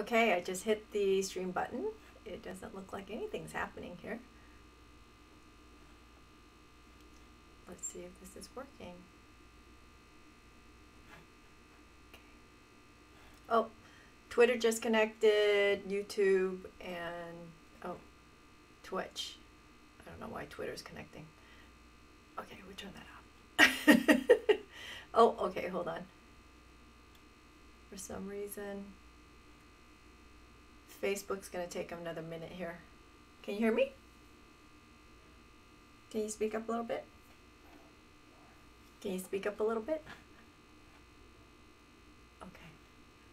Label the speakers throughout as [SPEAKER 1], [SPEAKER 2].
[SPEAKER 1] Okay, I just hit the stream button. It doesn't look like anything's happening here. Let's see if this is working. Okay. Oh, Twitter just connected, YouTube, and oh, Twitch. I don't know why Twitter's connecting. Okay, we turn that off. oh, okay, hold on. For some reason, Facebook's going to take another minute here. Can you hear me? Can you speak up a little bit? Can you speak up a little bit? Okay.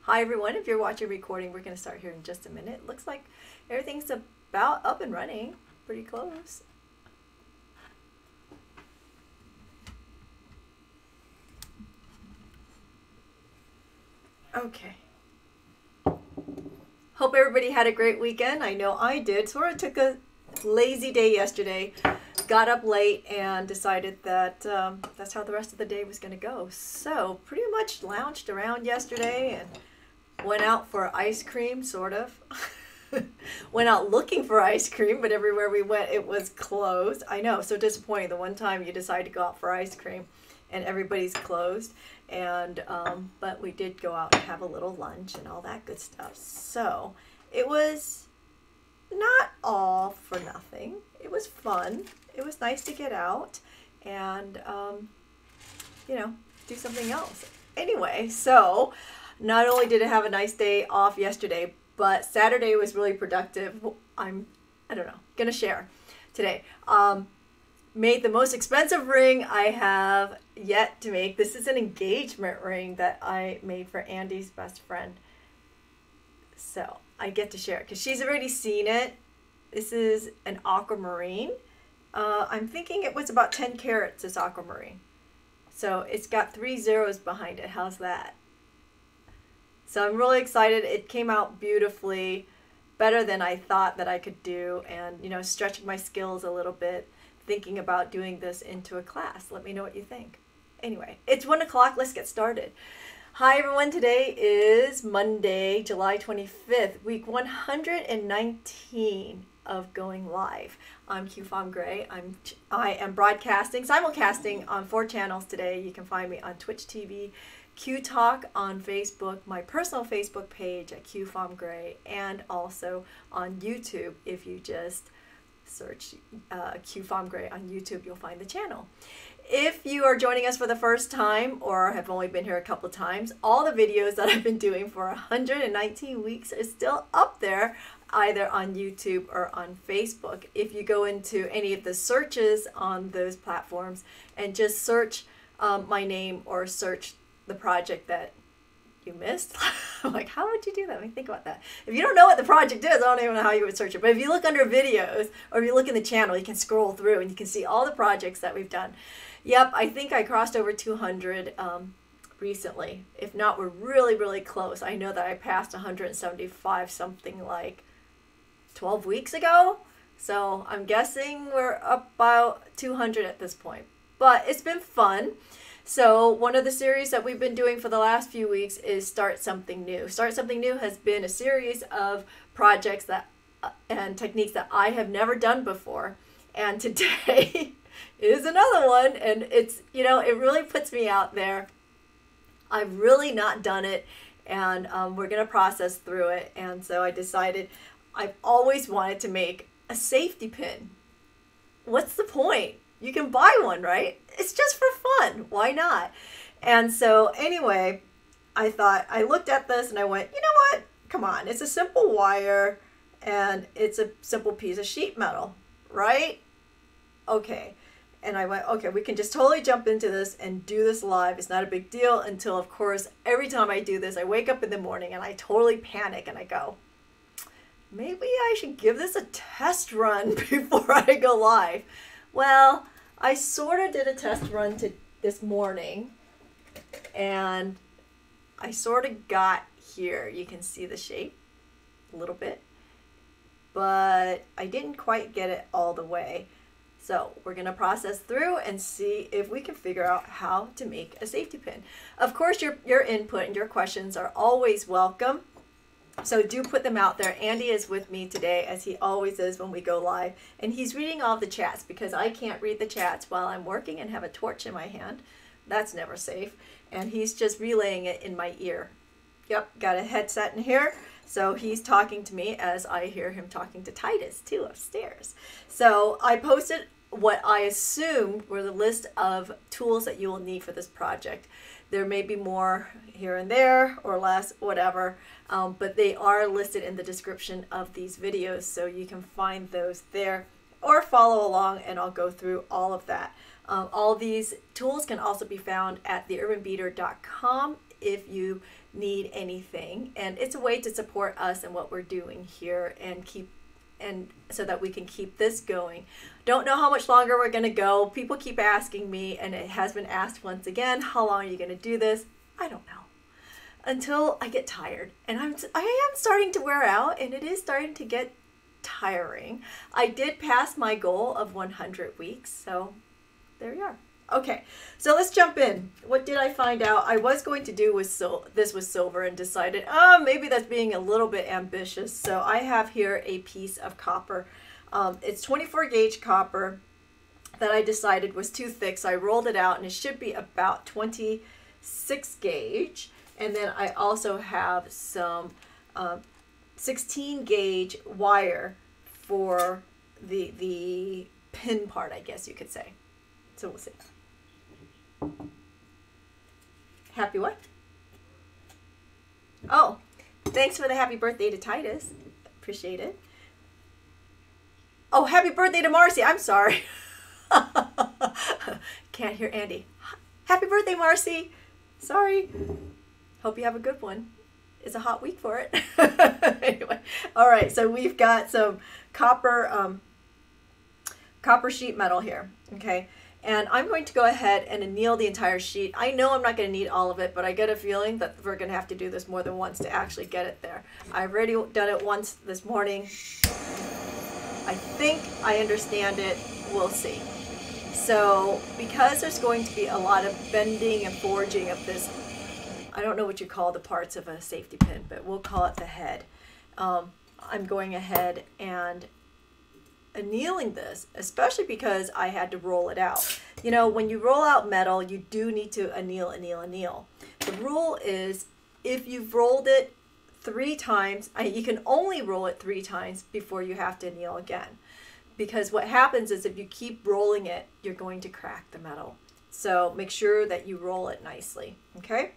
[SPEAKER 1] Hi, everyone. If you're watching recording, we're going to start here in just a minute. Looks like everything's about up and running. Pretty close. Okay. Hope everybody had a great weekend. I know I did. Sort of took a lazy day yesterday. Got up late and decided that um, that's how the rest of the day was going to go. So, pretty much lounged around yesterday and went out for ice cream, sort of. went out looking for ice cream, but everywhere we went, it was closed. I know, so disappointing. The one time you decide to go out for ice cream and everybody's closed and um, but we did go out and have a little lunch and all that good stuff. So it was not all for nothing. It was fun. It was nice to get out and um, you know do something else. Anyway so not only did I have a nice day off yesterday but saturday was really productive. I'm i don't know gonna share today. Um, made the most expensive ring I have yet to make. This is an engagement ring that I made for Andy's best friend. So I get to share it because she's already seen it. This is an aquamarine. Uh, I'm thinking it was about 10 carats, this aquamarine. So it's got three zeros behind it. How's that? So I'm really excited. It came out beautifully, better than I thought that I could do, and you know, stretching my skills a little bit thinking about doing this into a class. Let me know what you think. Anyway, it's one o'clock. Let's get started. Hi, everyone. Today is Monday, July 25th, week 119 of going live. I'm Kieu Pham Gray. I'm I am broadcasting, simulcasting on four channels today. You can find me on Twitch TV, Q Talk on Facebook, my personal Facebook page at Kieu Pham Gray, and also on YouTube if you just search uh, Kieu Pham Gray on YouTube, you'll find the channel. If you are joining us for the first time or have only been here a couple times, all the videos that I've been doing for 119 weeks are still up there either on YouTube or on Facebook. If you go into any of the searches on those platforms and just search um, my name or search the project that you missed. I'm like, how would you do that? Let me think about that. If you don't know what the project is, I don't even know how you would search it. But if you look under videos or if you look in the channel, you can scroll through and you can see all the projects that we've done. Yep, I think I crossed over 200 um, recently. If not, we're really, really close. I know that I passed 175 something like 12 weeks ago. So I'm guessing we're about 200 at this point. But it's been fun. So, one of the series that we've been doing for the last few weeks is Start Something New. Start Something New has been a series of projects that uh, and techniques that I have never done before. And today is another one. And it's, you know, it really puts me out there. I've really not done it. And um, we're going to process through it. And so I decided I've always wanted to make a safety pin. What's the point? You can buy one, right? It's just for fun. Why not? And so, anyway, I thought, I looked at this and I went, you know what? Come on, it's a simple wire and it's a simple piece of sheet metal, right? Okay. And I went, okay, we can just totally jump into this and do this live. It's not a big deal until, of course, every time I do this, I wake up in the morning and I totally panic and I go, maybe I should give this a test run before I go live. Well, I sort of did a test run to this morning and I sort of got here. You can see the shape a little bit, but I didn't quite get it all the way. So we're going to process through and see if we can figure out how to make a safety pin. Of course, your, your input and your questions are always welcome. So do put them out there. Andy is with me today, as he always is when we go live. And he's reading all the chats because I can't read the chats while I'm working and have a torch in my hand. That's never safe. And he's just relaying it in my ear. Yep, got a headset in here. So he's talking to me as I hear him talking to Titus too upstairs. So I posted what I assumed were the list of tools that you will need for this project. There may be more here and there or less, whatever, um, but they are listed in the description of these videos, so you can find those there or follow along and I'll go through all of that. Um, all these tools can also be found at theurbanbeader.com if you need anything. And it's a way to support us and what we're doing here and keep and so that we can keep this going. Don't know how much longer we're going to go. People keep asking me and it has been asked once again, how long are you going to do this? I don't know. Until I get tired. And I'm I am starting to wear out and it is starting to get tiring. I did pass my goal of 100 weeks, so there we are. Okay, so let's jump in. What did I find out? I was going to do with sil- this with silver and decided, oh, maybe that's being a little bit ambitious. So I have here a piece of copper. Um, it's 24 gauge copper that I decided was too thick, so I rolled it out, and it should be about 26 gauge. And then I also have some um, 16 gauge wire for the the pin part, I guess you could say. So we'll see. Happy what? Oh, thanks for the happy birthday to Titus. Appreciate it. Oh, happy birthday to Marcy. I'm sorry. Can't hear Andy. Happy birthday, Marcy. Sorry. Hope you have a good one. It's a hot week for it. anyway, all right. So we've got some copper, um, copper sheet metal here. Okay, and I'm going to go ahead and anneal the entire sheet. I know I'm not going to need all of it, but I get a feeling that we're going to have to do this more than once to actually get it there. I've already done it once this morning. I think I understand it. We'll see. So because there's going to be a lot of bending and forging of this, I don't know what you call the parts of a safety pin, but we'll call it the head. Um, I'm going ahead and annealing this, especially because I had to roll it out. You know, when you roll out metal, you do need to anneal, anneal, anneal. The rule is if you've rolled it three times, you can only roll it three times before you have to anneal again. Because what happens is if you keep rolling it, you're going to crack the metal. So make sure that you roll it nicely, okay?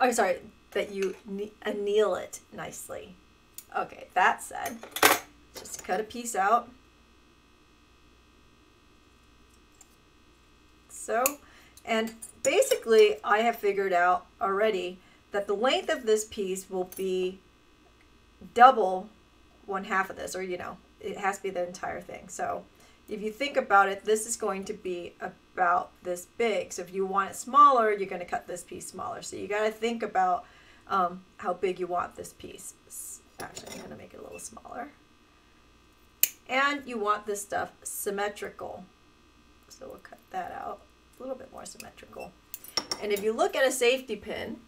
[SPEAKER 1] Oh, sorry, that you anneal it nicely. Okay, that said, just cut a piece out. So, and basically I have figured out already that the length of this piece will be double one half of this, or you know, it has to be the entire thing. So if you think about it, this is going to be about this big. So if you want it smaller, you're going to cut this piece smaller. So you got to think about um, how big you want this piece. Actually, I'm going to make it a little smaller. And you want this stuff symmetrical. So we'll cut that out a little bit more symmetrical. And if you look at a safety pin,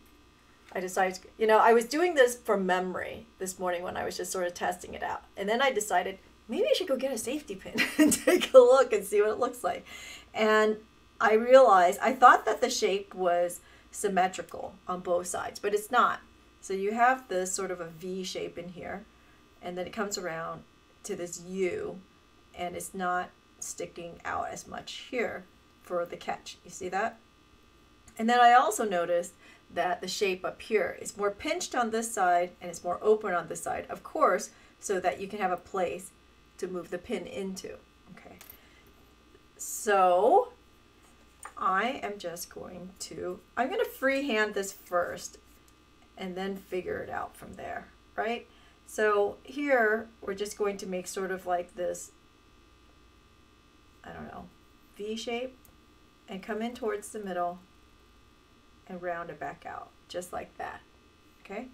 [SPEAKER 1] I decided, you know, I was doing this from memory this morning when I was just sort of testing it out. And then I decided maybe I should go get a safety pin and take a look and see what it looks like. And I realized I thought that the shape was symmetrical on both sides, but it's not. So you have this sort of a V shape in here, and then it comes around to this U and it's not sticking out as much here for the catch. You see that? And then I also noticed that the shape up here is more pinched on this side and it's more open on this side, of course, so that you can have a place to move the pin into. Okay. So I am just going to, I'm going to freehand this first and then figure it out from there, right? So here we're just going to make sort of like this, I don't know, V shape and come in towards the middle and round it back out, just like that, okay?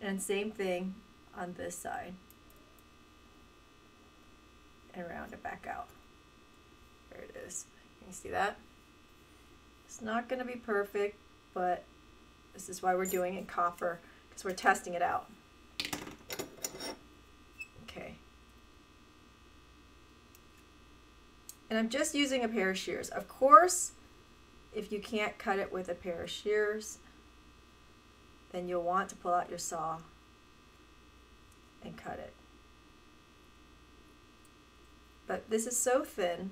[SPEAKER 1] And same thing on this side and round it back out. There it is. Can you see that? It's not going to be perfect, but this is why we're doing it copper, because we're testing it out. Okay. And I'm just using a pair of shears. Of course, if you can't cut it with a pair of shears, then you'll want to pull out your saw and cut it. But this is so thin,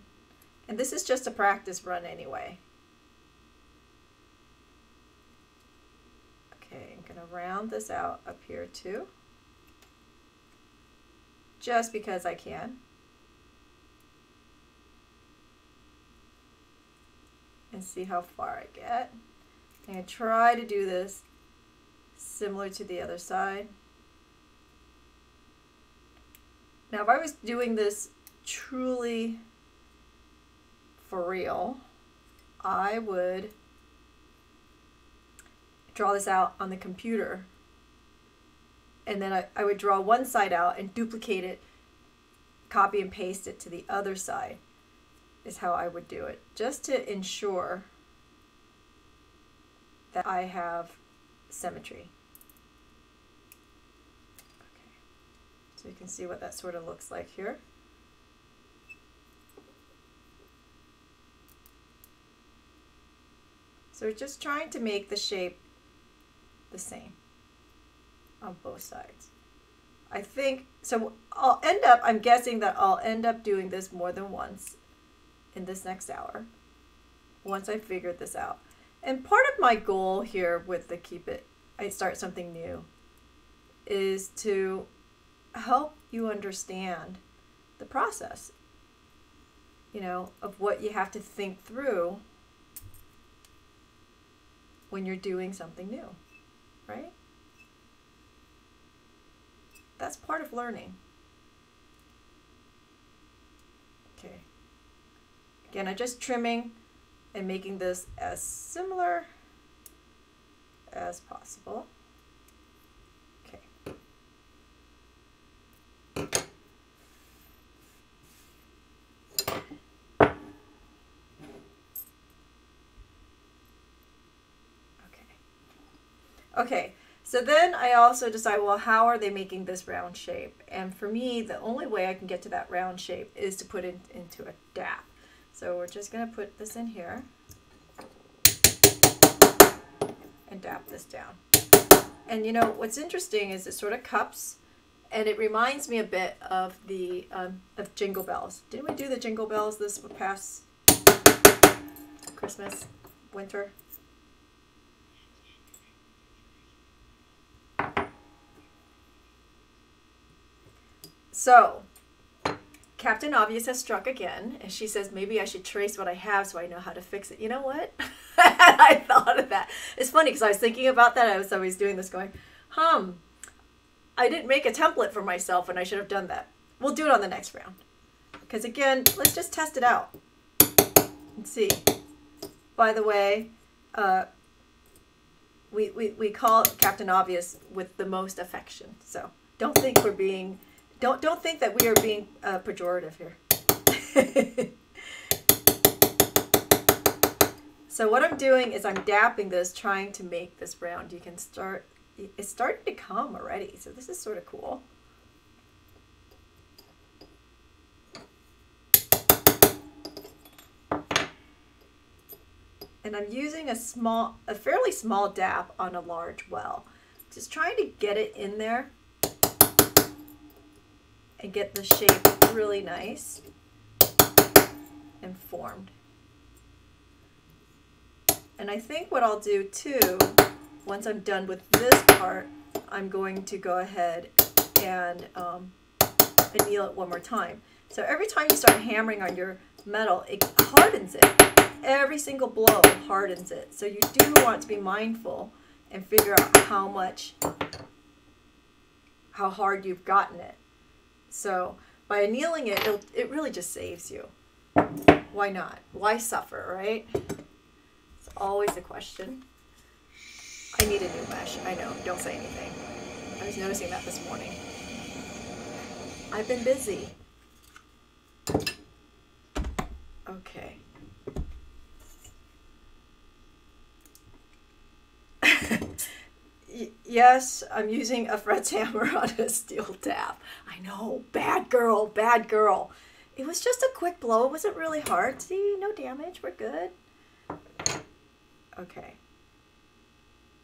[SPEAKER 1] and this is just a practice run anyway. Okay, I'm going to round this out up here too, just because I can. And see how far I get. I'm to try to do this similar to the other side. Now if I was doing this truly for real, I would draw this out on the computer and then I, I would draw one side out and duplicate it, copy and paste it to the other side is how I would do it, just to ensure that I have symmetry. Okay. So you can see what that sort of looks like here. So we're just trying to make the shape the same on both sides. I think, so I'll end up, I'm guessing that I'll end up doing this more than once in this next hour once I figured this out. And part of my goal here with the Keep It, I Start Something New is to help you understand the process, you know, of what you have to think through when you're doing something new, right? That's part of learning. Okay. Again, I'm just trimming and making this as similar as possible. Okay. Okay, so then I also decide, well, how are they making this round shape? And for me, the only way I can get to that round shape is to put it into a dap. So we're just going to put this in here and dap this down. And you know, what's interesting is it sort of cups and it reminds me a bit of the um, of Jingle Bells. Didn't we do the Jingle Bells this past Christmas, winter? So, Captain Obvious has struck again, and she says maybe I should trace what I have so I know how to fix it. You know what? I thought of that. It's funny because I was thinking about that. I was always doing this, going, "Hum, I didn't make a template for myself, and I should have done that." We'll do it on the next round. Because again, let's just test it out and see. By the way, uh, we, we, we call Captain Obvious with the most affection. So don't think we're being don't don't think that we are being uh, pejorative here. so what I'm doing is I'm dapping this, trying to make this round. You can start, it's starting to come already. So this is sort of cool. And I'm using a small, a fairly small dap on a large well. Just trying to get it in there and get the shape really nice and formed. And I think what I'll do too, once I'm done with this part, I'm going to go ahead and um, anneal it one more time. So every time you start hammering on your metal, it hardens it. Every single blow hardens it. So you do want to be mindful and figure out how much, how hard you've gotten it. So by annealing it, it really just saves you. Why not? Why suffer, right? It's always a question. I need a new mesh. I know. Don't say anything. I was noticing that this morning. I've been busy. Okay. Yes, I'm using a Fretz hammer on a steel tap. I know, bad girl, bad girl. It was just a quick blow. It wasn't really hard. See, no damage. We're good. Okay.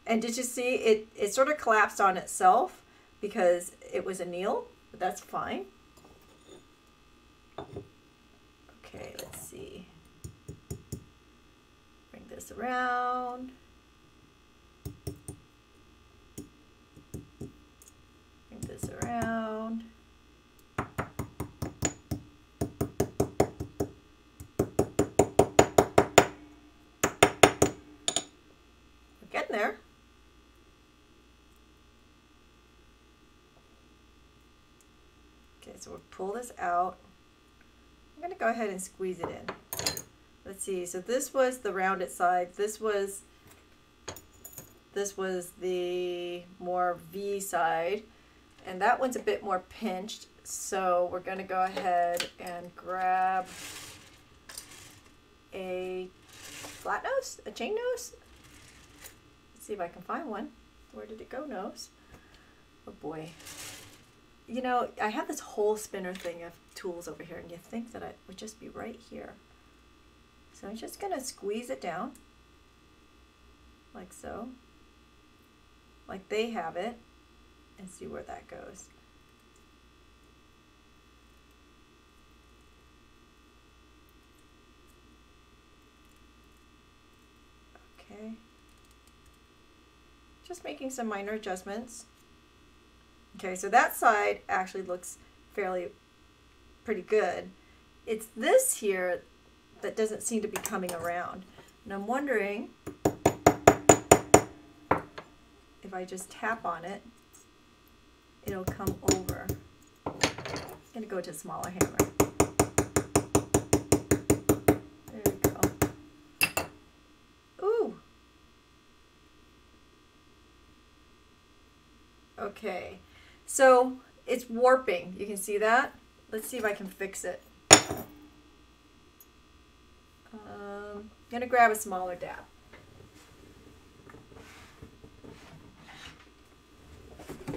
[SPEAKER 1] And did you see it? It sort of collapsed on itself because it was annealed, but that's fine. Okay, let's see. Bring this around. Bring this around. We're getting there. Okay, so we'll pull this out. I'm to go ahead and squeeze it in. Let's see. So this was the rounded side. This was this was the more V side. And that one's a bit more pinched. So we're going to go ahead and grab a flat nose, a chain nose. Let's see if I can find one. Where did it go, nose? Oh boy you know, I have this whole spinner thing of tools over here, and you think that it would just be right here. So I'm just going to squeeze it down, like so, like they have it, and see where that goes. Okay. Just making some minor adjustments. Okay, so that side actually looks fairly pretty good. It's this here that doesn't seem to be coming around. And I'm wondering if I just tap on it, it'll come over. I'm going to go to a smaller hammer. There we go. Ooh. Okay. So it's warping. You can see that. Let's see if I can fix it. Um, I'm going to grab a smaller dap.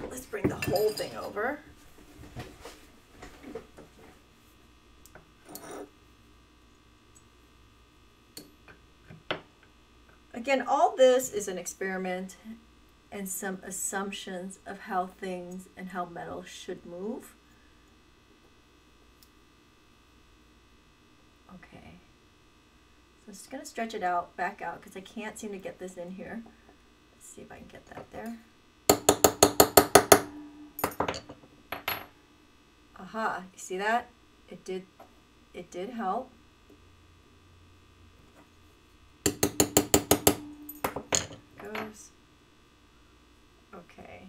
[SPEAKER 1] Let's bring the whole thing over. Again, all this is an experiment and some assumptions of how things and how metal should move. Okay. So I'm just going to stretch it out, back out, because I can't seem to get this in here. Let's see if I can get that there. Aha, you see that? It did, it did help. Goes. Okay.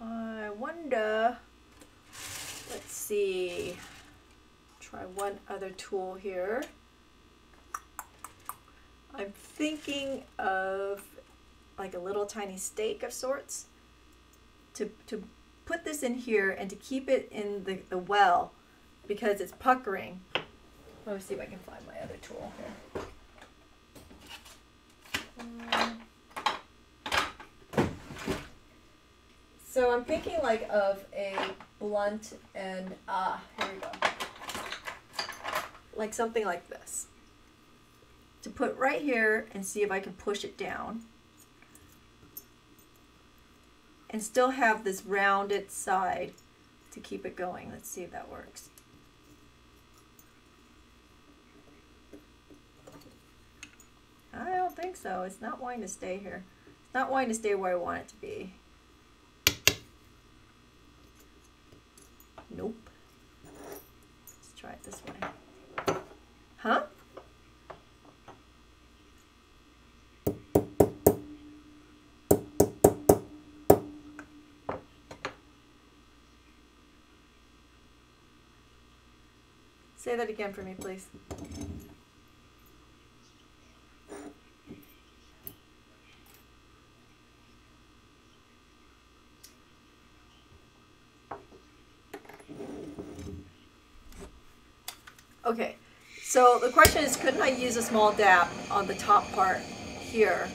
[SPEAKER 1] I wonder, let's see, try one other tool here. I'm thinking of like a little tiny stake of sorts to, to put this in here and to keep it in the, the well because it's puckering. Let me see if I can find my other tool here. So I'm thinking like of a blunt and, ah, here we go. Like something like this. To put right here and see if I can push it down. And still have this rounded side to keep it going. Let's see if that works. I don't think so. It's not wanting to stay here. It's not wanting to stay where I want it to be. Nope. Let's try it this way. Huh? Say that again for me, please. Okay, so the question is, couldn't I use a small dap on the top part here,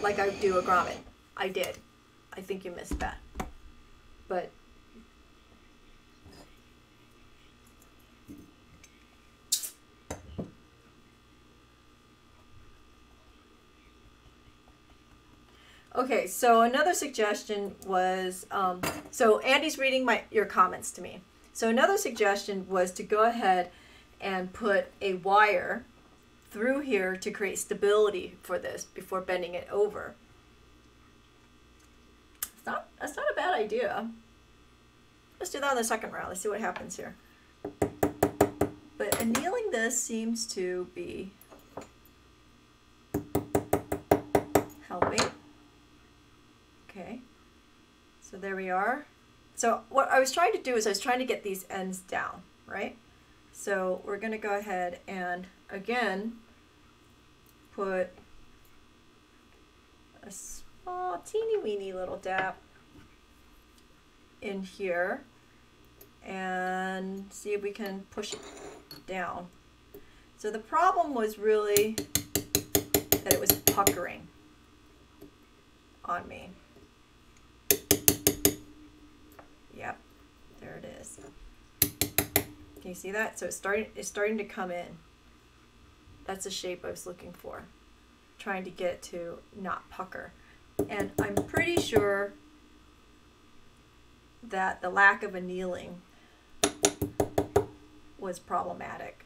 [SPEAKER 1] like I do a grommet? I did. I think you missed that. But Okay, so another suggestion was um, so Andy's reading my your comments to me. So another suggestion was to go ahead and put a wire through here to create stability for this before bending it over. It's not that's not a bad idea. Let's do that on the second round. Let's see what happens here. But annealing this seems to be helping. Okay, so there we are. So what I was trying to do is I was trying to get these ends down, right? So we're going to go ahead and again put a small teeny weeny little dap in here and see if we can push it down. So the problem was really that it was puckering on me. Yep, there it is. Can you see that? So it's starting, it's starting to come in. That's the shape I was looking for. Trying to get to not pucker. And I'm pretty sure that the lack of annealing was problematic.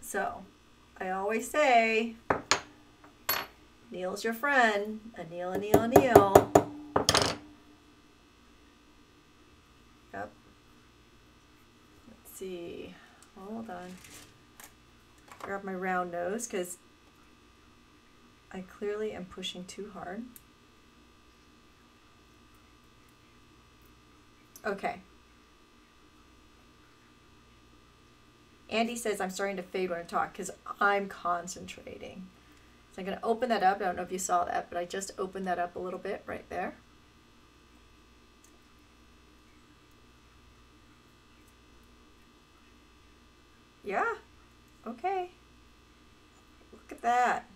[SPEAKER 1] So I always say, Neil's your friend. Anneal, anneal, anneal. Yep. Let's see. Hold on. Grab my round nose because I clearly am pushing too hard. Okay. Andy says I'm starting to fade when I talk because I'm concentrating. So I'm going to open that up. I don't know if you saw that, but I just opened that up a little bit right there. Yeah. Okay. Look at that.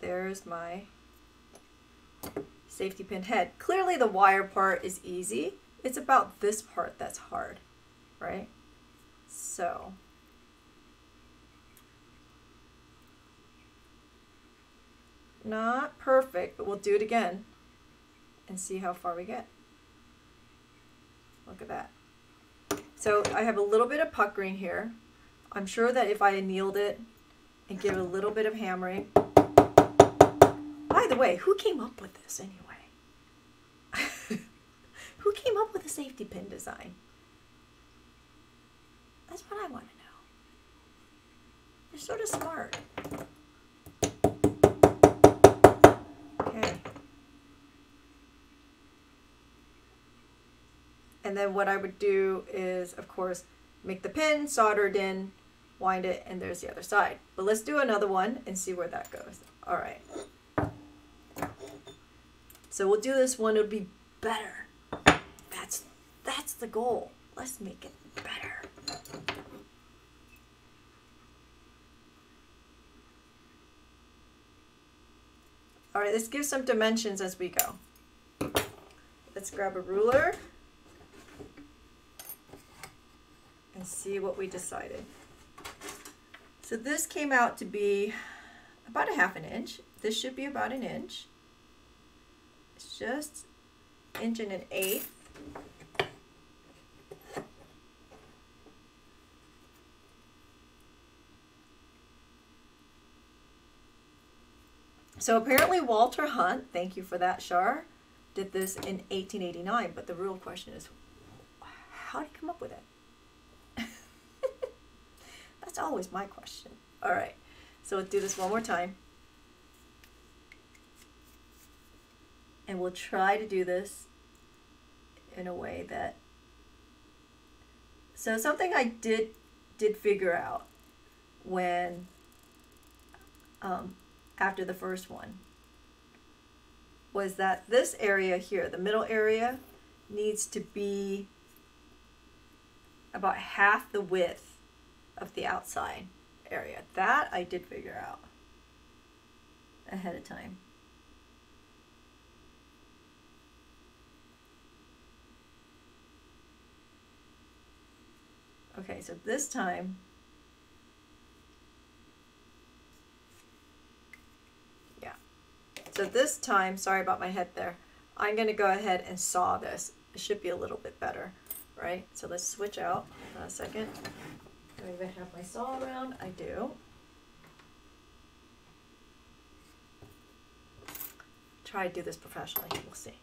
[SPEAKER 1] There's my safety pin head. Clearly the wire part is easy. It's about this part that's hard, right? So not perfect, but we'll do it again and see how far we get. Look at that. So I have a little bit of puckering here. I'm sure that if I annealed it and give it a little bit of hammering. By the way, who came up with this anyway? who came up with a safety pin design? That's what I want to know. You're sort of smart. Okay. And then what I would do is, of course, make the pin, solder it in, wind it, and there's the other side. But let's do another one and see where that goes. All right. So we'll do this one, it'll be better. That's, that's the goal. Let's make it better. All right, let's give some dimensions as we go. Let's grab a ruler and see what we decided. So this came out to be about a half an inch. This should be about an inch. It's just inch and an eighth. So apparently Walter Hunt, thank you for that, Shar, did this in 1889. But the real question is, how did he come up with it? That's always my question. All right, so let's do this one more time. And we'll try to do this in a way that, so something I did, did figure out when um, after the first one was that this area here, the middle area, needs to be about half the width of the outside area. That I did figure out ahead of time. Okay, so this time yeah. So this time, sorry about my head there, I'm to go ahead and saw this. It should be a little bit better, right? So let's switch out a second. Do I even have my saw around? I do. Try to do this professionally. We'll see.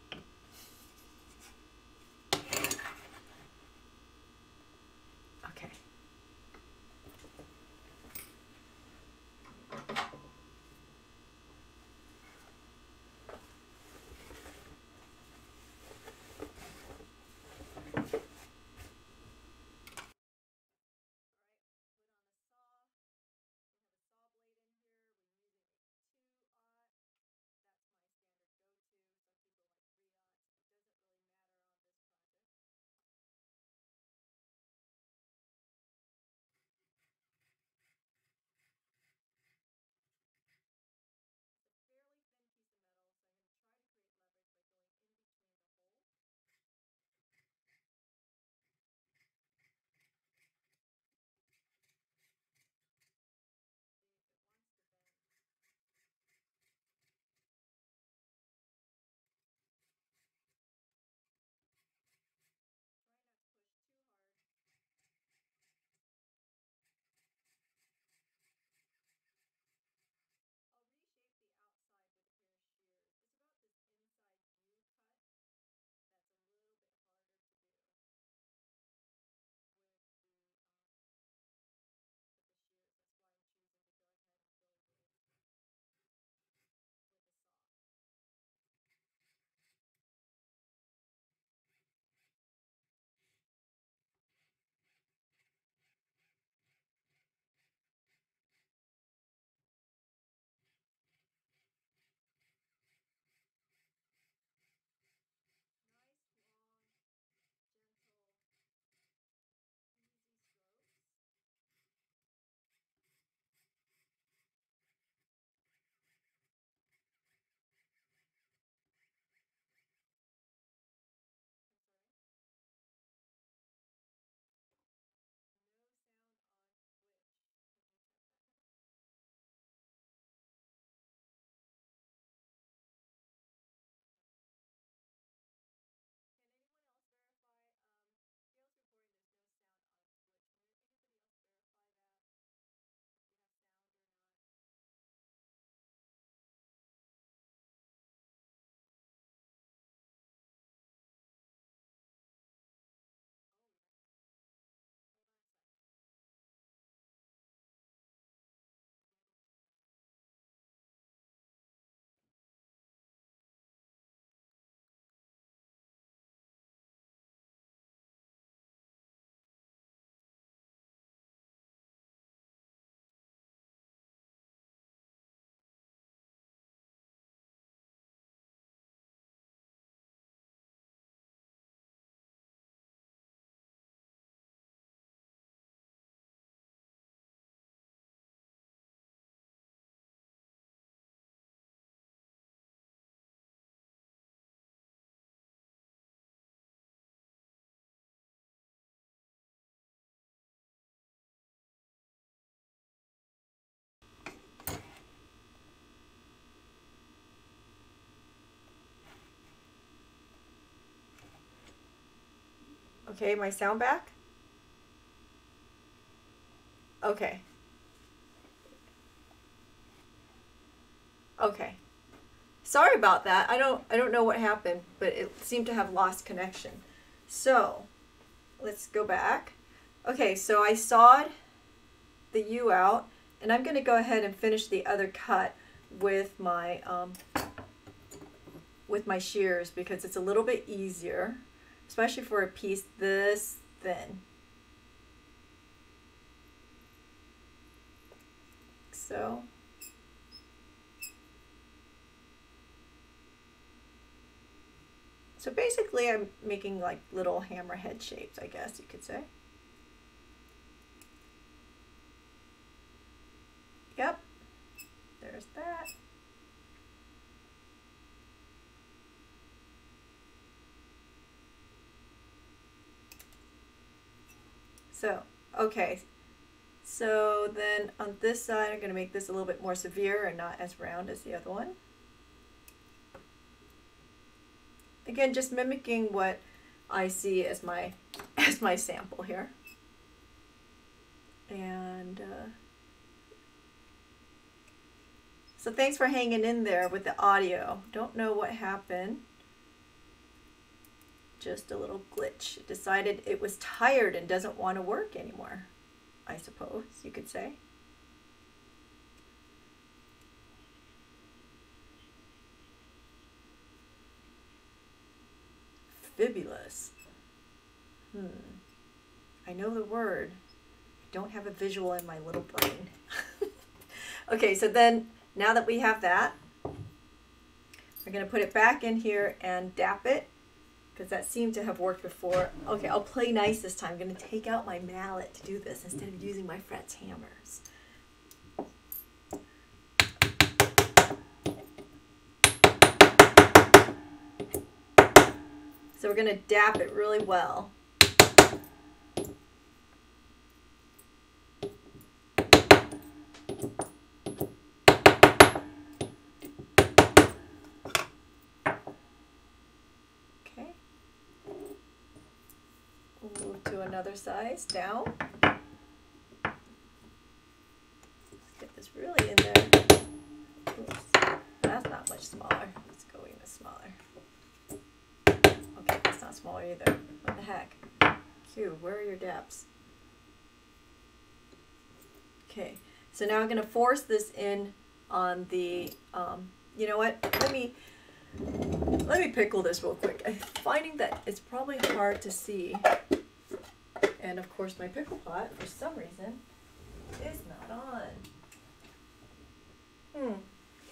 [SPEAKER 1] Okay, my sound back? Okay. Okay. Sorry about that. I don't I don't know what happened, but it seemed to have lost connection. So, let's go back. Okay, so I sawed the U out, and I'm going to go ahead and finish the other cut with my um, with my shears because it's a little bit easier especially for a piece this thin. So. So basically I'm making like little hammerhead shapes, I guess you could say. Yep, there's that. So, okay. So then on this side, I'm going to make this a little bit more severe and not as round as the other one. Again, just mimicking what I see as my as my sample here. And uh, so thanks for hanging in there with the audio. Don't know what happened. Just a little glitch. It decided it was tired and doesn't want to work anymore, I suppose you could say. Fibulous. Hmm. I know the word. I don't have a visual in my little brain. okay, so then now that we have that, we're going to put it back in here and dap it because that seemed to have worked before. Okay, I'll play nice this time. I'm going to take out my mallet to do this instead of using my Fretz hammers. So we're going to dap it really well. Another size down. Get this really in there. Oops. That's not much smaller. Let's go even smaller. Okay, that's not smaller either. What the heck? Q, where are your depths? Okay, so now I'm going to force this in on the, um, you know what, let me, let me pickle this real quick. I'm finding that it's probably hard to see and of course my pickle pot, for some reason, is not on. Hmm.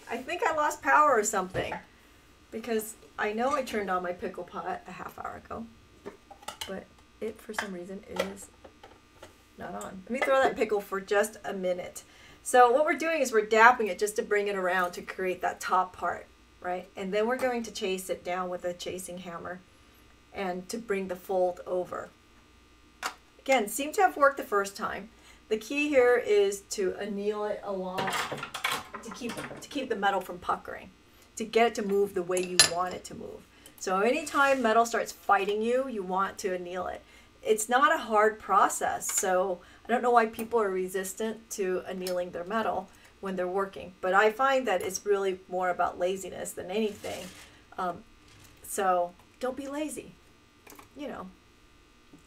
[SPEAKER 1] I think I lost power or something. Because I know I turned on my pickle pot a half hour ago. But it, for some reason, is not on. Let me throw that pickle for just a minute. So what we're doing is we're dapping it just to bring it around to create that top part, right? And then we're going to chase it down with a chasing hammer and to bring the fold over. Again, seemed to have worked the first time. The key here is to anneal it along to keep to keep the metal from puckering, to get it to move the way you want it to move. So anytime metal starts fighting you, you want to anneal it. It's not a hard process, so I don't know why people are resistant to annealing their metal when they're working. But I find that it's really more about laziness than anything. Um, so don't be lazy, you know,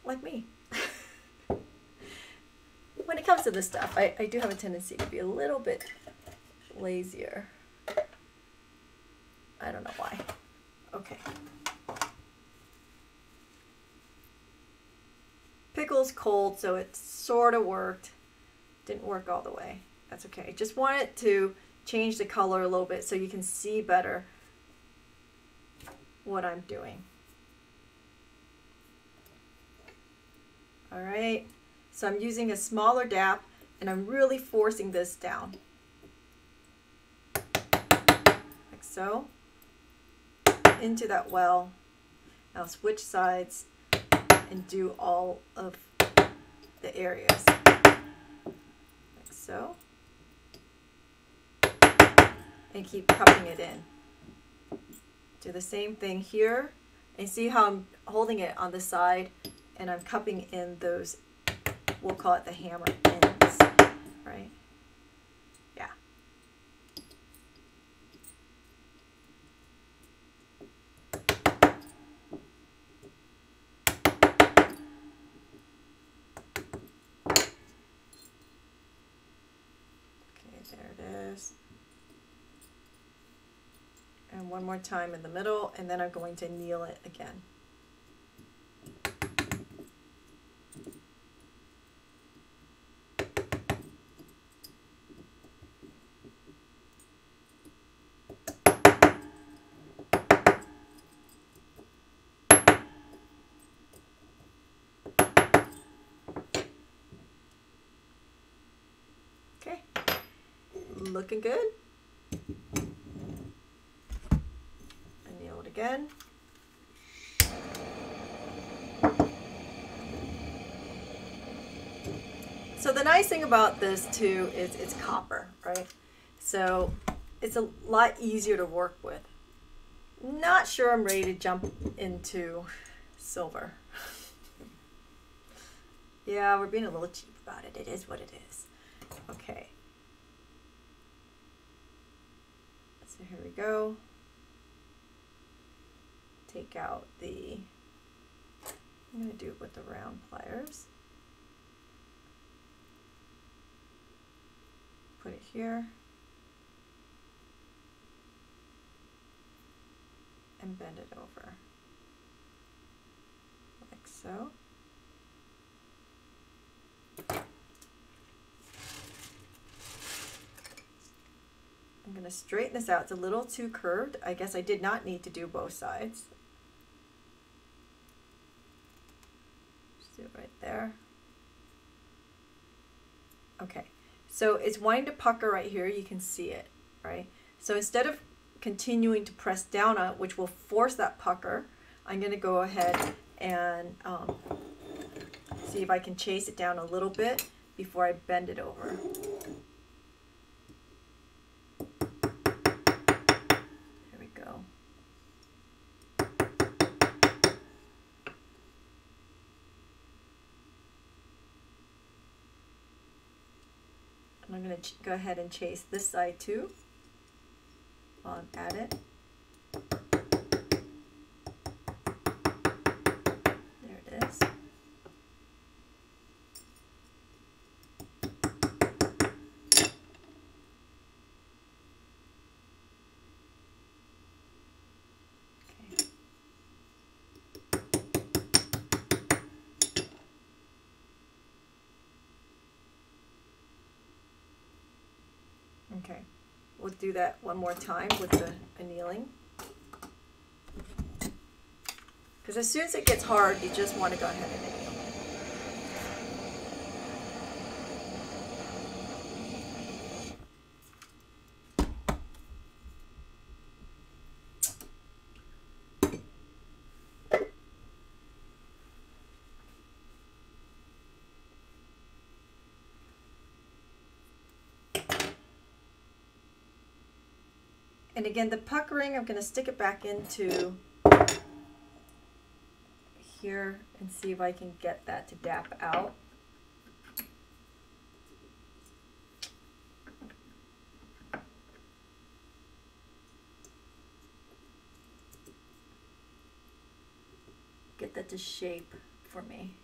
[SPEAKER 1] like me when it comes to this stuff, I, I do have a tendency to be a little bit lazier. I don't know why. Okay. Pickle's cold, so it sort of worked. Didn't work all the way. That's okay. Just wanted to change the color a little bit so you can see better what I'm doing. All right. So I'm using a smaller dap and I'm really forcing this down. Like so. Into that well. Now switch sides and do all of the areas. Like so. And keep cupping it in. Do the same thing here. And see how I'm holding it on the side and I'm cupping in those we'll call it the hammer ends, right? Yeah. Okay, there it is. And one more time in the middle, and then I'm going to kneel it again. Looking good. Anneal it again. So the nice thing about this too is it's copper, right? So it's a lot easier to work with not sure I'm ready to jump into silver. yeah, we're being a little cheap about it. It is what it is. Okay. So here we go. Take out the, I'm going to do it with the round pliers. Put it here. and bend it over like so. To straighten this out. It's a little too curved. I guess I did not need to do both sides. Just do it right there. Okay, so it's wanting to pucker right here. You can see it, right? So instead of continuing to press down on it, which will force that pucker, I'm going to go ahead and um, see if I can chase it down a little bit before I bend it over. There we go. And I'm going go ahead and chase this side too on at it. There it is. Okay. Okay. We'll do that one more time with the annealing. Because as soon as it gets hard, you just want to go ahead and anneal. And again, the puckering, I'm going to stick it back into here and see if I can get that to dap out. Get that to shape for me.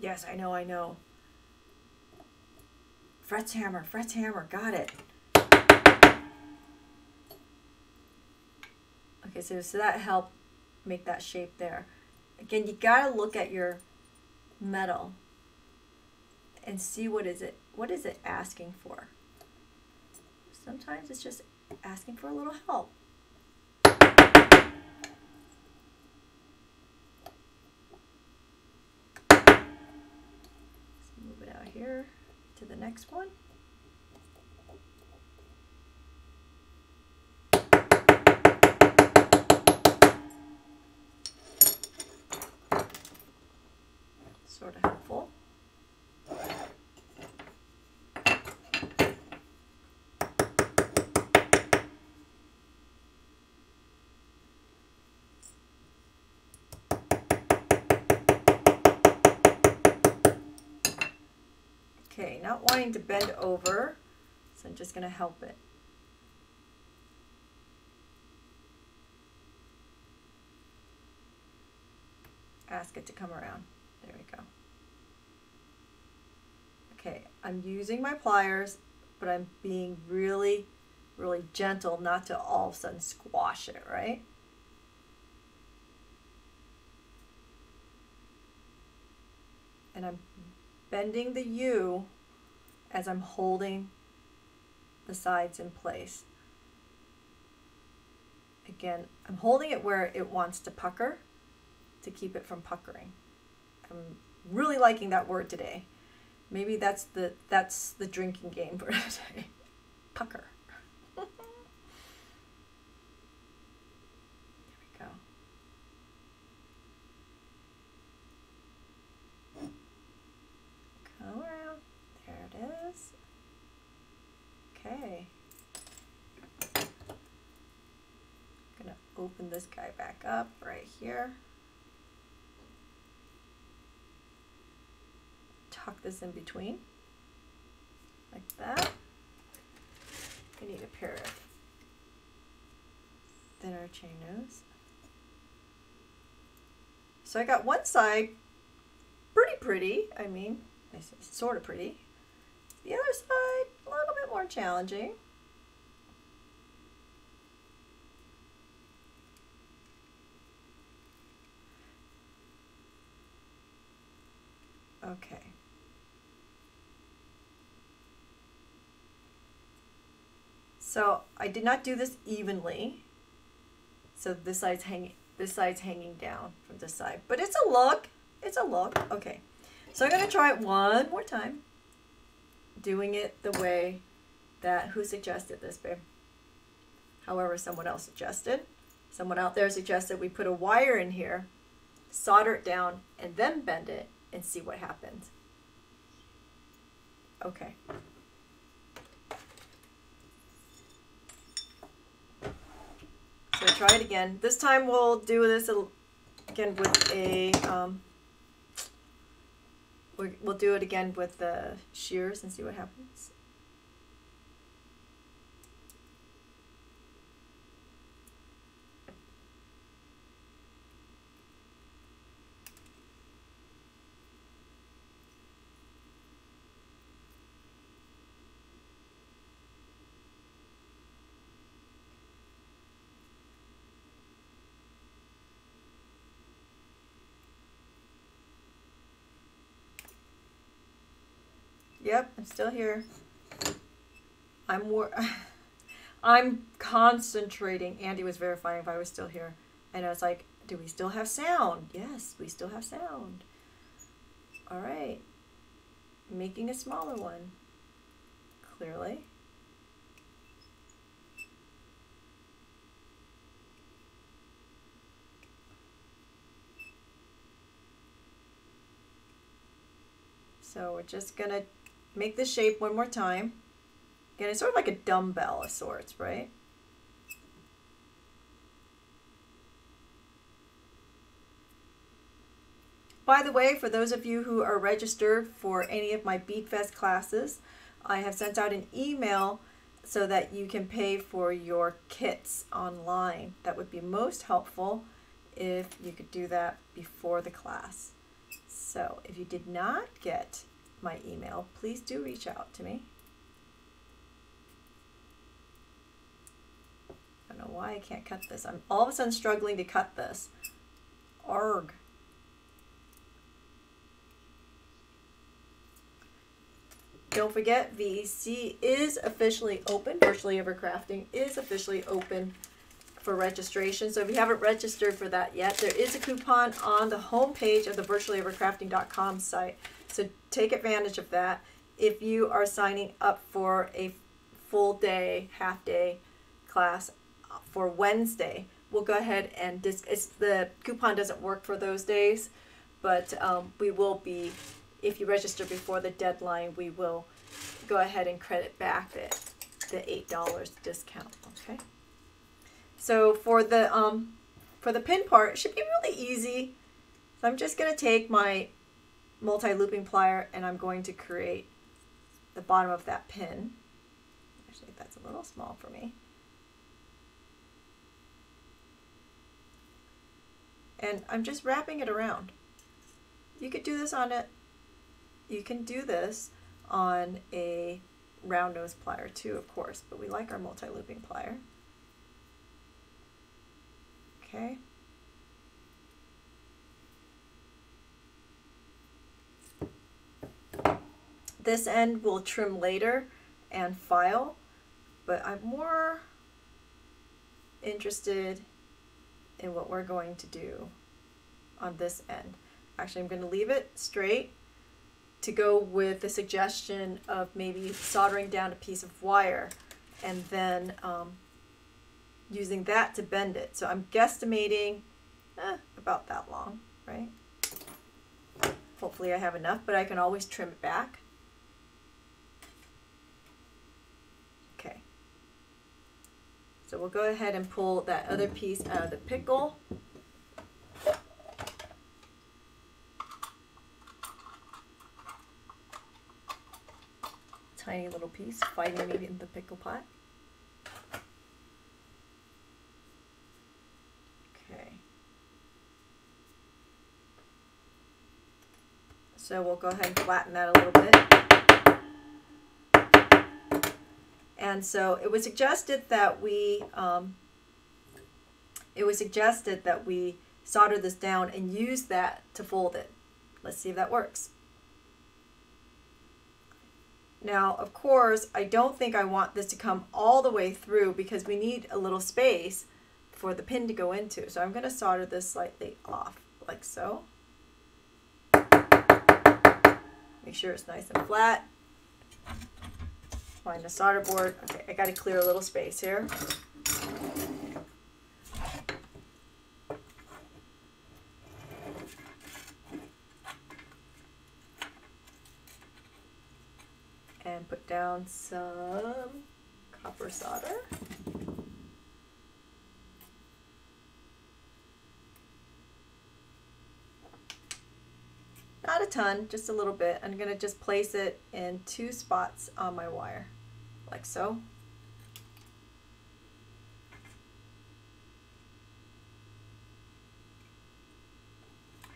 [SPEAKER 1] Yes, I know, I know. Fretz hammer, Fretz hammer, got it. Okay, so, so that helped make that shape there. Again, you gotta look at your metal and see what is it, what is it asking for. Sometimes it's just asking for a little help. Let's move it out here to the next one. Sort of helpful. Okay, not wanting to bend over, so I'm just going to help it. Ask it to come around. There we go. Okay, I'm using my pliers, but I'm being really, really gentle not to all of a sudden squash it, right? And I'm bending the U as I'm holding the sides in place. Again, I'm holding it where it wants to pucker to keep it from puckering. I'm really liking that word today. Maybe that's the that's the drinking game for today. Pucker. there we go. Come around. There it is. Open this guy back up right here. Tuck this in between, like that. I need a pair of thinner chain nose. So I got one side pretty pretty, I mean, sort of pretty. The other side, a little bit more challenging. Okay. So I did not do this evenly. So this side's hanging this side's hanging down from this side. But it's a look. It's a look. Okay. So I'm gonna try it one more time. Doing it the way that who suggested this, babe? However, someone else suggested. Someone out there suggested we put a wire in here, solder it down, and then bend it and see what happens. Okay. So try it again. This time we'll do this again with a, um, we'll do it again with the shears and see what happens. Yep, I'm still here. I'm wor- I'm concentrating. Andy was verifying if I was still here. And I was like, do we still have sound? Yes, we still have sound. All right. Making a smaller one. Clearly. So we're just going to make the shape one more time. Again, it's sort of like a dumbbell of sorts, right? By the way, for those of you who are registered for any of my Beadfest classes, I have sent out an email so that you can pay for your kits online. That would be most helpful if you could do that before the class. So if you did not get my email, please do reach out to me. I don't know why I can't cut this. I'm all of a sudden struggling to cut this. Arg. Don't forget, VEC is officially open. Virtually Ever Crafting is officially open for registration. So if you haven't registered for that yet, there is a coupon on the homepage of the virtuallyevercrafting.com site. So take advantage of that. If you are signing up for a full day, half day class for Wednesday, we'll go ahead and dis- it's, the coupon doesn't work for those days, but um, we will be, if you register before the deadline, we will go ahead and credit back the, the $8 discount, okay? So for the, um, for the pin part, it should be really easy. So I'm just going to take my multi-looping plier and I'm going to create the bottom of that pin. Actually, that's a little small for me. And I'm just wrapping it around. You could do this on it. You can do this on a round nose plier too, of course, but we like our multi-looping plier. Okay. This end will trim later and file, but I'm more interested in what we're going to do on this end. Actually, I'm going to leave it straight to go with the suggestion of maybe soldering down a piece of wire and then um, using that to bend it. So I'm guesstimating eh, about that long, right? Hopefully I have enough, but I can always trim it back. Okay. So we'll go ahead and pull that other piece out of the pickle. Tiny little piece fighting me in the pickle pot. Okay. So we'll go ahead and flatten that a little bit. And so it was suggested that we, um, it was suggested that we solder this down and use that to fold it. Let's see if that works. Now, of course, I don't think I want this to come all the way through because we need a little space for the pin to go into. So I'm going to solder this slightly off, like so. Make sure it's nice and flat. Find the solder board. Okay, I got to clear a little space here. And put down some copper solder. Not a ton, just a little bit. I'm going to just place it in two spots on my wire, like so.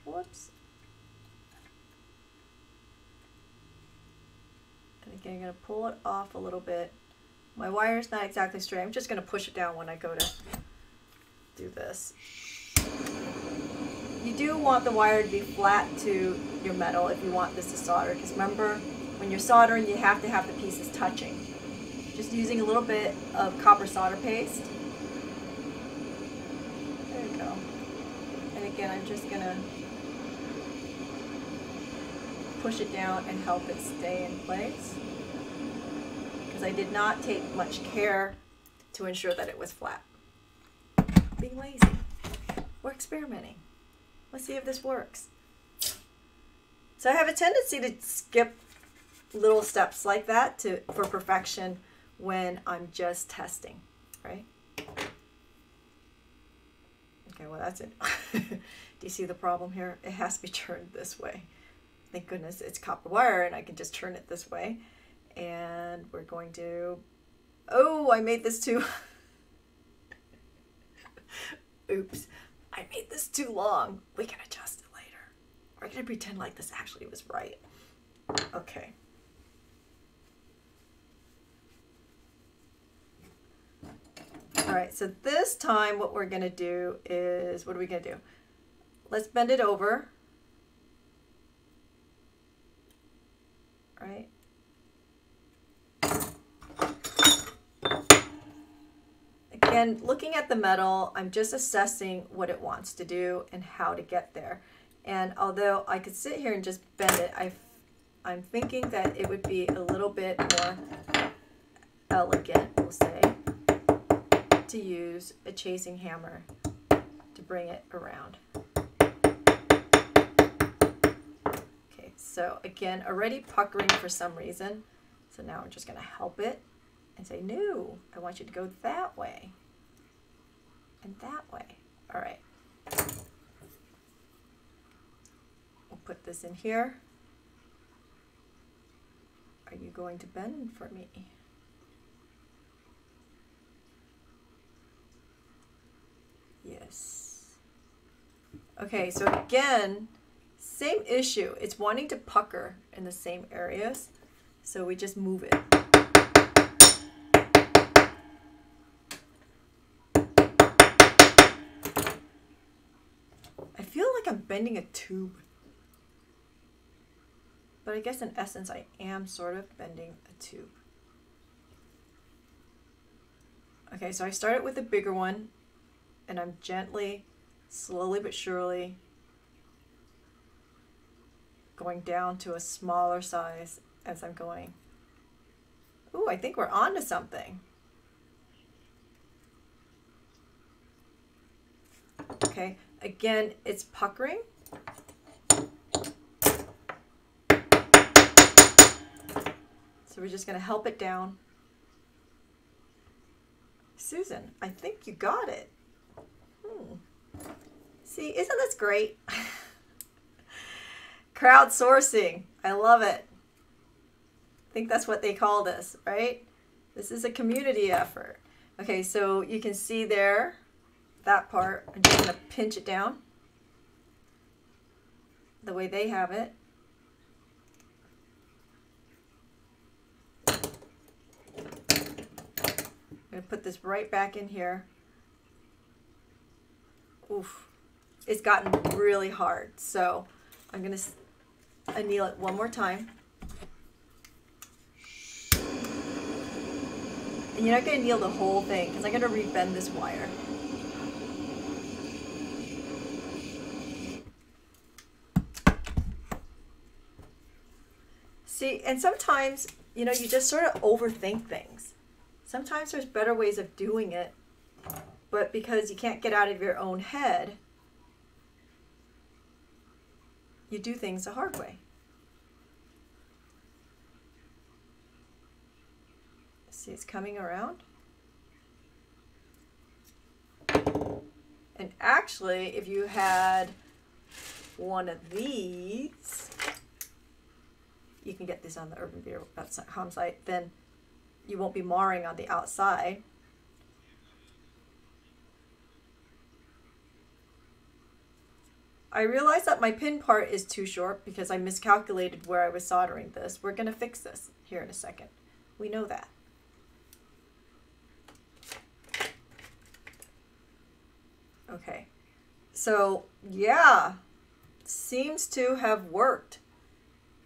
[SPEAKER 1] Whoops. And again, I'm going to pull it off a little bit. My wire is not exactly straight. I'm just going to push it down when I go to do this you do want the wire to be flat to your metal if you want this to solder because remember when you're soldering you have to have the pieces touching. Just using a little bit of copper solder paste. There you go. And again I'm just going to push it down and help it stay in place because I did not take much care to ensure that it was flat. Being lazy. We're experimenting. Let's see if this works. So I have a tendency to skip little steps like that to for perfection when I'm just testing, right? Okay, well that's it. Do you see the problem here? It has to be turned this way. Thank goodness it's copper wire and I can just turn it this way. And we're going to, oh, I made this too. Oops. I made this too long. We can adjust it later. We're going to pretend like this actually was right. Okay. All right, so this time what we're going to do is, what are we going to do? Let's bend it over. Right? Again, looking at the metal, I'm just assessing what it wants to do and how to get there. And although I could sit here and just bend it, i I'm thinking that it would be a little bit more elegant, we'll say, to use a chasing hammer to bring it around. Okay, so again, already puckering for some reason. So now I'm just going to help it and say, no, I want you to go that way and that way. All right. We'll put this in here. Are you going to bend for me? Yes. Okay, so again, same issue. It's wanting to pucker in the same areas. So we just move it. I'm bending a tube. But I guess in essence, I am sort of bending a tube. Okay, so I started with a bigger one, and I'm gently, slowly but surely, going down to a smaller size as I'm going. Ooh, I think we're on to something. Okay, Again, it's puckering. So we're just going to help it down. Susan, I think you got it. Hmm. See, isn't this great? Crowdsourcing. I love it. I think that's what they call this, right? This is a community effort. Okay, so you can see there, that part. I'm just going to pinch it down the way they have it. I'm going to put this right back in here. Oof. It's gotten really hard. So I'm going to anneal it one more time. And you're not going to anneal the whole thing because I'm going to rebend this wire. See, and sometimes, you know, you just sort of overthink things. Sometimes there's better ways of doing it, but because you can't get out of your own head, you do things the hard way. See, it's coming around. And actually, if you had one of these, you can get this on the Urban Beader home site, then you won't be marring on the outside. I realize that my pin part is too short because I miscalculated where I was soldering this. We're going to fix this here in a second. We know that. Okay, so yeah, seems to have worked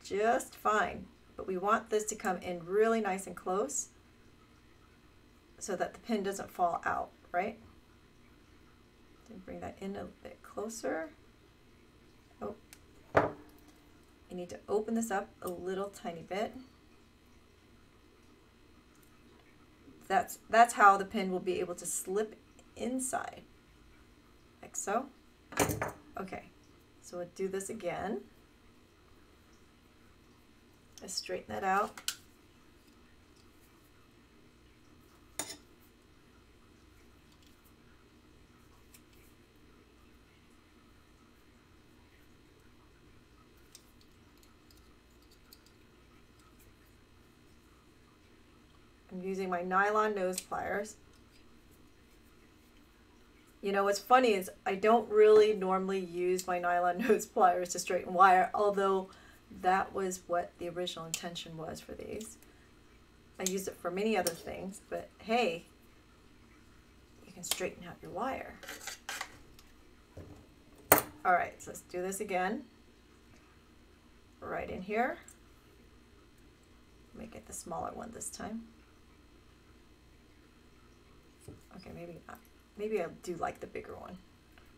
[SPEAKER 1] just fine. But we want this to come in really nice and close so that the pin doesn't fall out, right? Then bring that in a bit closer. Oh, I need to open this up a little tiny bit. That's, that's how the pin will be able to slip inside, like so. Okay, so we'll do this again. Let's straighten that out. I'm using my nylon nose pliers. You know, what's funny is I don't really normally use my nylon nose pliers to straighten wire, although that was what the original intention was for these. I use it for many other things, but hey, you can straighten out your wire. All right, so let's do this again. Right in here. Make it the smaller one this time. Okay, maybe not. Maybe I do like the bigger one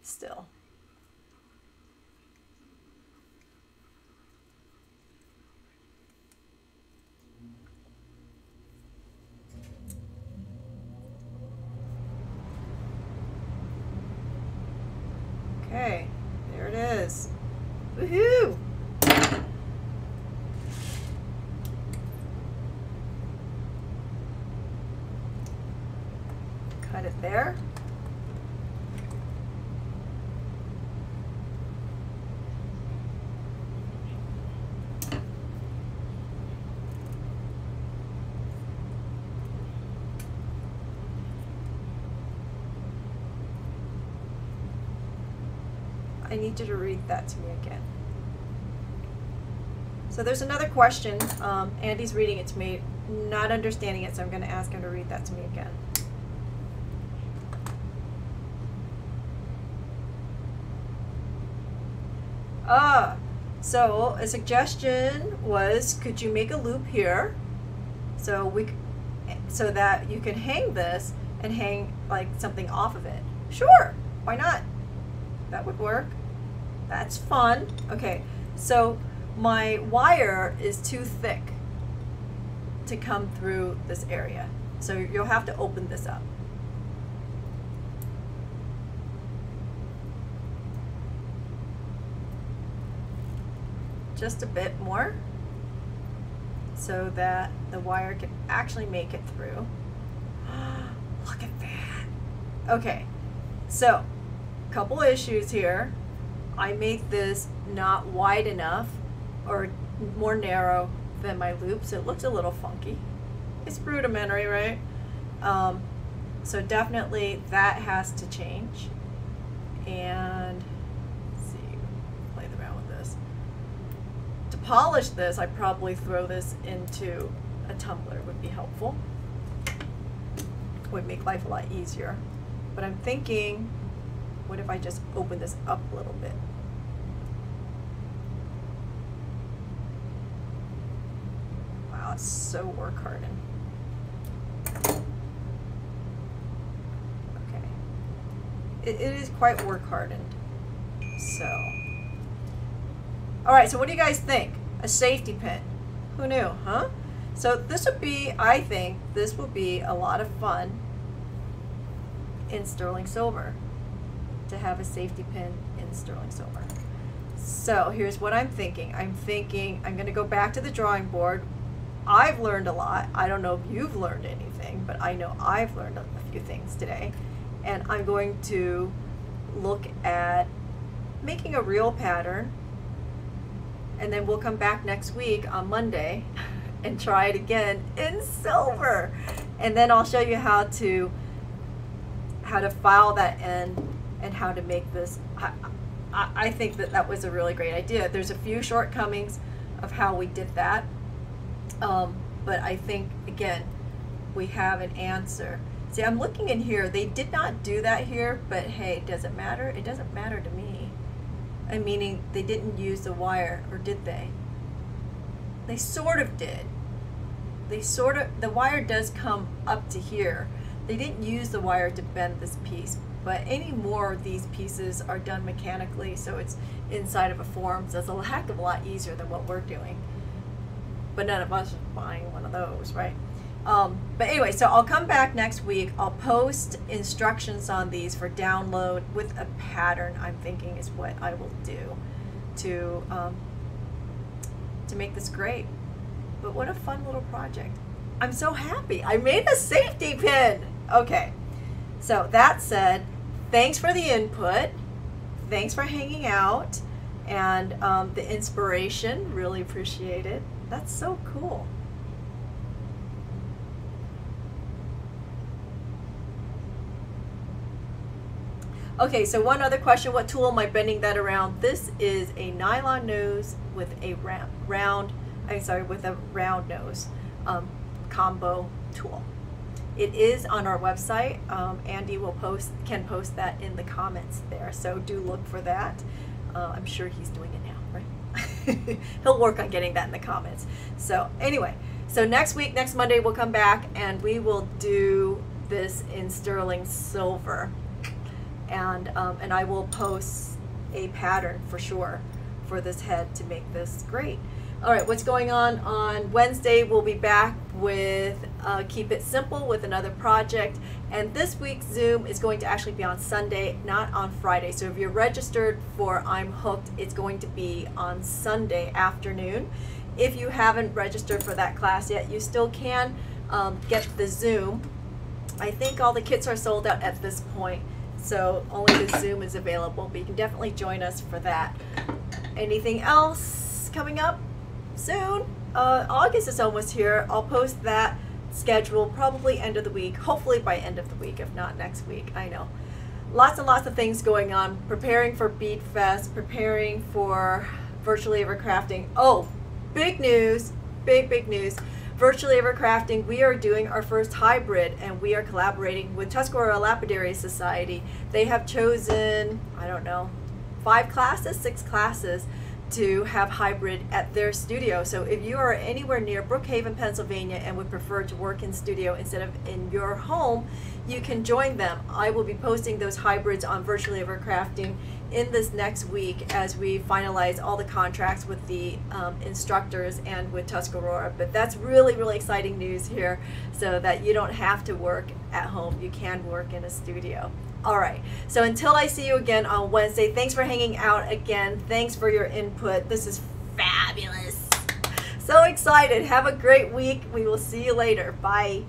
[SPEAKER 1] still. Okay, there it is. Woohoo! Cut it there. I need you to read that to me again. So there's another question. Um, Andy's reading it to me, not understanding it, so I'm going to ask him to read that to me again. Ah, so a suggestion was, could you make a loop here, so we, so that you can hang this and hang like something off of it? Sure, why not? That would work. That's fun. Okay, so my wire is too thick to come through this area. So you'll have to open this up. Just a bit more so that the wire can actually make it through. Look at that. Okay, so couple issues here. I make this not wide enough or more narrow than my loops. It looks a little funky. It's rudimentary, right? Um, so definitely that has to change. And let's see, play around with this. To polish this, I probably throw this into a tumbler would be helpful. Would make life a lot easier. But I'm thinking, what if I just open this up a little bit? It's so work hardened. Okay. It, it is quite work hardened. So. Alright, so what do you guys think? A safety pin. Who knew, huh? So this would be, I think, this will be a lot of fun in sterling silver to have a safety pin in sterling silver. So here's what I'm thinking. I'm thinking I'm going to go back to the drawing board. I've learned a lot. I don't know if you've learned anything, but I know I've learned a few things today. And I'm going to look at making a real pattern. And then we'll come back next week on Monday and try it again in silver. And then I'll show you how to how to file that end and how to make this. I, I, I think that that was a really great idea. There's a few shortcomings of how we did that, um, but I think again we have an answer. See, I'm looking in here. They did not do that here, but hey, does it matter? It doesn't matter to me. I meaning they didn't use the wire, or did they? They sort of did. They sort of, the wire does come up to here. They didn't use the wire to bend this piece, but any more of these pieces are done mechanically, so it's inside of a form, so it's a heck of a lot easier than what we're doing. But none of us are buying one of those, right? Um, but anyway, so I'll come back next week. I'll post instructions on these for download with a pattern. I'm thinking is what I will do to um, to make this great. But what a fun little project! I'm so happy. I made a safety pin. Okay. So that said, thanks for the input. Thanks for hanging out and um, the inspiration. Really appreciate it. That's so cool. Okay, so one other question. What tool am I bending that around? This is a nylon nose with a round, I'm sorry, with a round nose um, combo tool. It is on our website. Um, Andy will post can post that in the comments there. So do look for that. Uh, I'm sure he's doing it now, right? He'll work on getting that in the comments. So anyway, so next week, next Monday, we'll come back and we will do this in sterling silver, and um, and I will post a pattern for sure for this head to make this great. All right, what's going on on Wednesday? We'll be back with uh, Keep It Simple with another project. And this week's Zoom is going to actually be on Sunday, not on Friday. So if you're registered for I'm Hooked, it's going to be on Sunday afternoon. If you haven't registered for that class yet, you still can um, get the Zoom. I think all the kits are sold out at this point, so only the Zoom is available, but you can definitely join us for that. Anything else coming up? soon. Uh, August is almost here. I'll post that schedule probably end of the week, hopefully by end of the week, if not next week. I know. Lots and lots of things going on. Preparing for Bead Fest, preparing for Virtually Ever Crafting. Oh, big news, big, big news. Virtually Ever Crafting, we are doing our first hybrid and we are collaborating with Tuscarora Lapidary Society. They have chosen, I don't know, five classes, six classes to have hybrid at their studio. So if you are anywhere near Brookhaven, Pennsylvania and would prefer to work in studio instead of in your home, you can join them. I will be posting those hybrids on Virtually Ever Crafting in this next week as we finalize all the contracts with the um, instructors and with Tuscarora. But that's really, really exciting news here so that you don't have to work at home. You can work in a studio. All right. So until I see you again on Wednesday, thanks for hanging out again. Thanks for your input. This is fabulous. So excited. Have a great week. We will see you later. Bye.